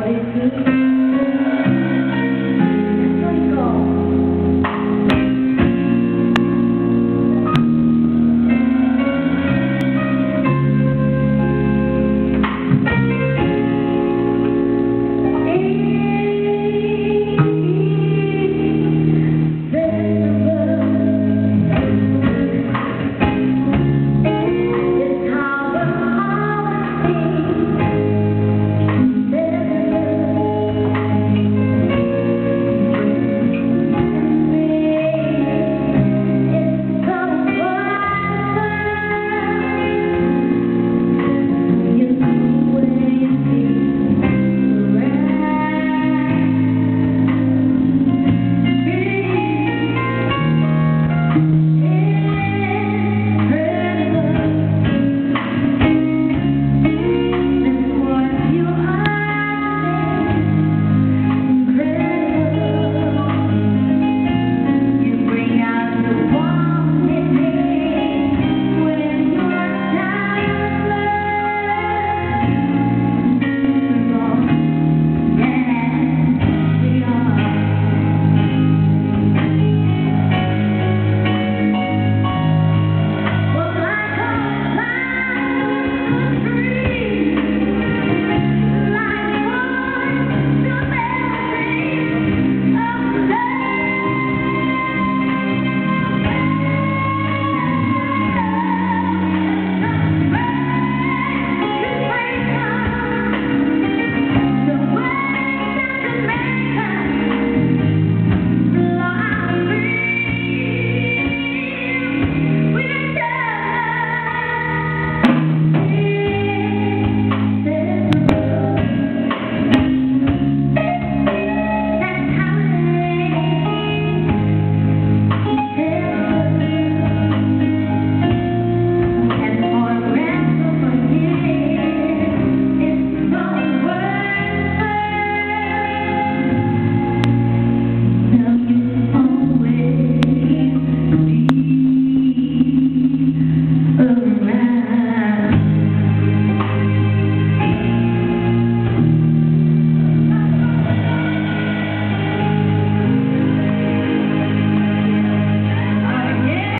forty-two